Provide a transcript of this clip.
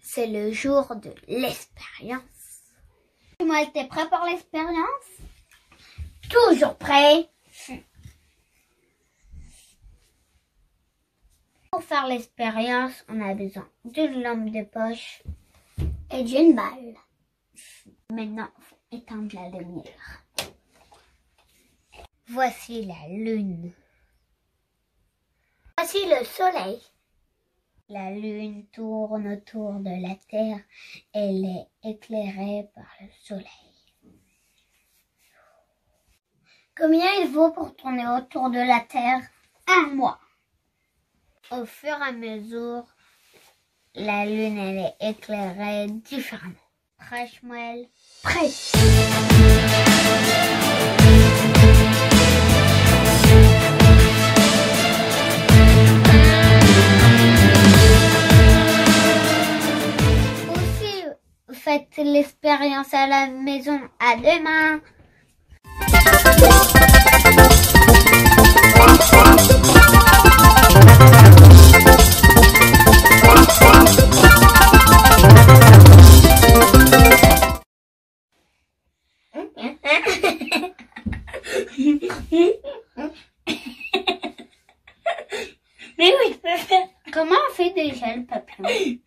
c'est le jour de l'expérience. Moi, t'es prêt pour l'expérience? Toujours prêt? Pour faire l'expérience, on a besoin d'une lampe de poche et d'une balle. Maintenant, faut éteindre la lumière. Voici la lune. Voici le soleil. La lune tourne autour de la Terre. Elle est éclairée par le soleil. Combien il vaut pour tourner autour de la Terre? Un mois. Au fur et à mesure, la lune est éclairée différemment. Prêt, Shmuel Prêt faites l'expérience à la maison. À demain. Mais oui, Comment on fait déjà le papillon?